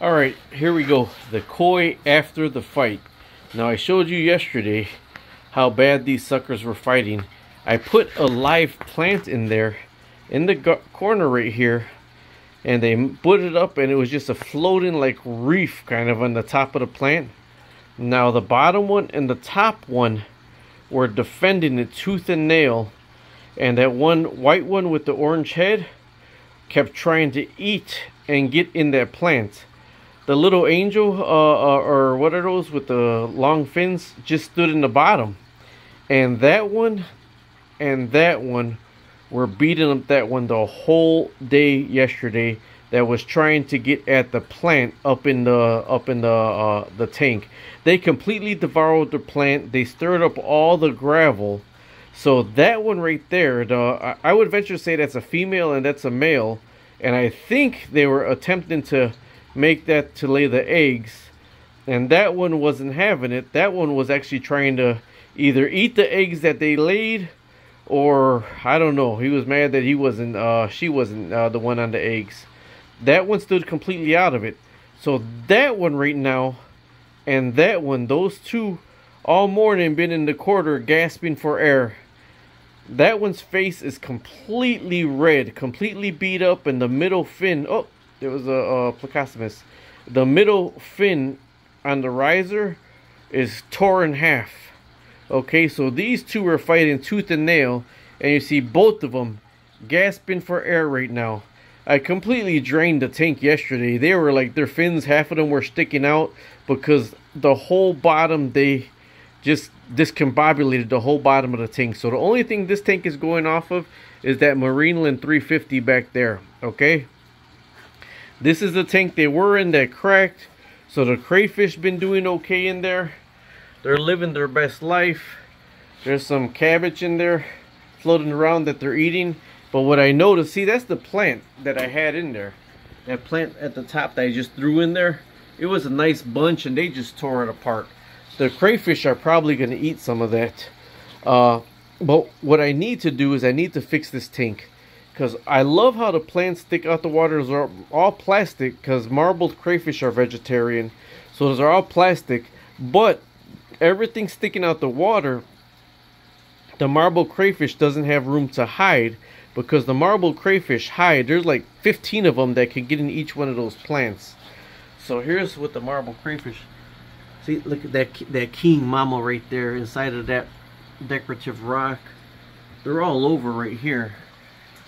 All right, here we go. The koi after the fight. Now I showed you yesterday how bad these suckers were fighting. I put a live plant in there in the corner right here and they put it up and it was just a floating like reef kind of on the top of the plant. Now the bottom one and the top one were defending it tooth and nail and that one white one with the orange head kept trying to eat and get in that plant the little angel uh, uh, or what are those with the long fins just stood in the bottom. And that one and that one were beating up that one the whole day yesterday that was trying to get at the plant up in the up in the uh, the tank. They completely devoured the plant. They stirred up all the gravel. So that one right there the i would venture to say that's a female and that's a male. And i think they were attempting to make that to lay the eggs. And that one wasn't having it. That one was actually trying to either eat the eggs that they laid or I don't know he was mad that he wasn't uh, she wasn't uh, the one on the eggs. That one stood completely out of it. So that one right now and that one those two all morning been in the quarter gasping for air. That one's face is completely red completely beat up and the middle fin. Oh there was a, a. The middle fin on the riser is torn in half. Okay, so these two are fighting tooth and nail, and you see both of them gasping for air right now. I completely drained the tank yesterday. They were like, their fins, half of them were sticking out because the whole bottom, they just discombobulated the whole bottom of the tank. So the only thing this tank is going off of is that Marineland 350 back there, okay? This is the tank they were in that cracked. So the crayfish been doing okay in there. They're living their best life. There's some cabbage in there floating around that they're eating. But what I noticed, see that's the plant that I had in there. That plant at the top that I just threw in there. It was a nice bunch and they just tore it apart. The crayfish are probably going to eat some of that. Uh, but what I need to do is I need to fix this tank because I love how the plants stick out the water. Are all plastic because marbled crayfish are vegetarian. So those are all plastic. But everything sticking out the water, the marbled crayfish doesn't have room to hide because the marbled crayfish hide. There's like 15 of them that can get in each one of those plants. So here's what the marbled crayfish. See, look at that that king mama right there inside of that decorative rock. They're all over right here.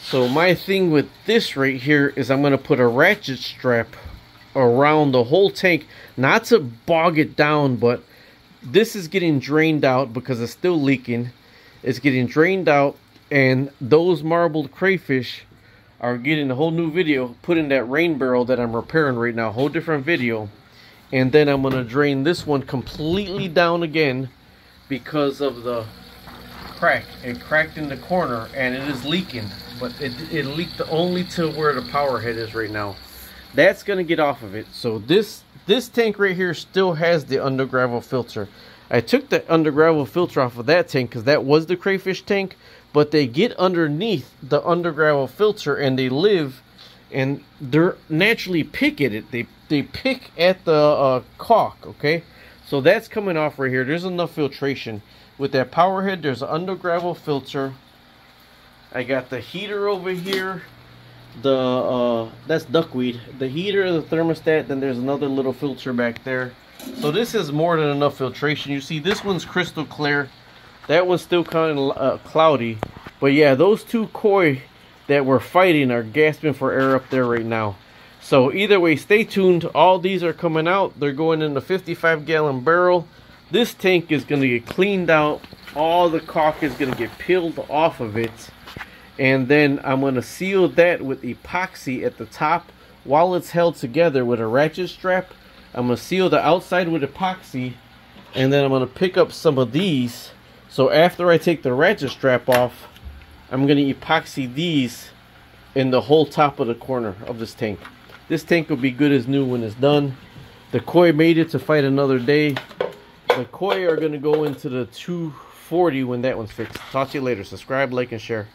So my thing with this right here is I'm going to put a ratchet strap around the whole tank. Not to bog it down, but this is getting drained out because it's still leaking. It's getting drained out and those marbled crayfish are getting a whole new video put in that rain barrel that I'm repairing right now. Whole different video. And then I'm going to drain this one completely down again because of the crack. It cracked in the corner and it is leaking but it, it leaked only to where the power head is right now. That's gonna get off of it. So this this tank right here still has the under gravel filter. I took the under gravel filter off of that tank because that was the crayfish tank, but they get underneath the under gravel filter and they live and they're naturally pick at it. They they pick at the uh, caulk, okay? So that's coming off right here. There's enough filtration. With that power head, there's an under gravel filter I got the heater over here. The uh, that's duckweed. The heater, the thermostat. Then there's another little filter back there. So this is more than enough filtration. You see, this one's crystal clear. That one's still kind of uh, cloudy. But yeah, those two koi that were fighting are gasping for air up there right now. So either way, stay tuned. All these are coming out. They're going in the 55 gallon barrel. This tank is going to get cleaned out. All the caulk is going to get peeled off of it and then I'm going to seal that with epoxy at the top. While it's held together with a ratchet strap I'm going to seal the outside with epoxy. And then I'm going to pick up some of these. So after I take the ratchet strap off I'm going to epoxy these in the whole top of the corner of this tank. This tank will be good as new when it's done. The koi made it to fight another day. The koi are going to go into the 240 when that one's fixed. Talk to you later. Subscribe like and share